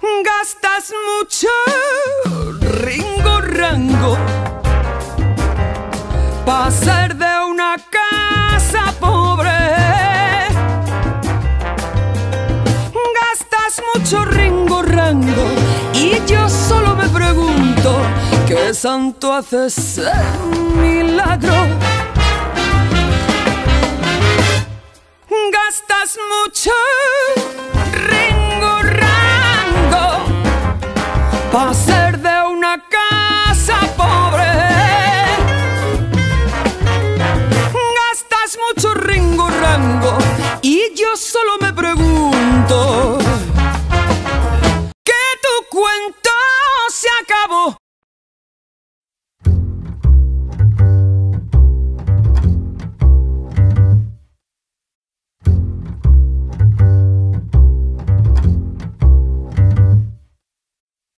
Gastas mucho ringo rango para ser de una casa pobre. Gastas mucho ringo rango y yo solo me pregunto qué santo hace ese milagro. Gastas mucho de una casa pobre. Gastas mucho ringo rango y yo solo me pregunto que tu cuento se acabó.